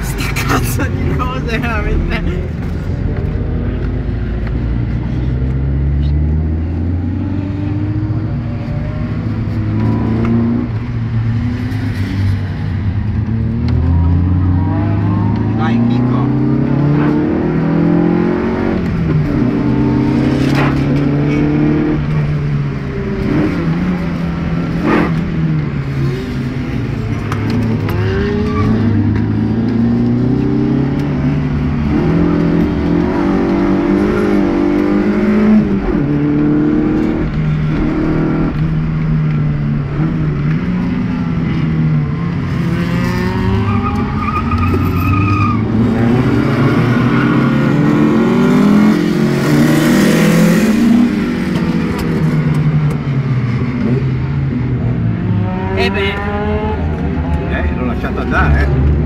sta cazzo di cose veramente. E beh, Eh, l'ho lasciato andare, eh.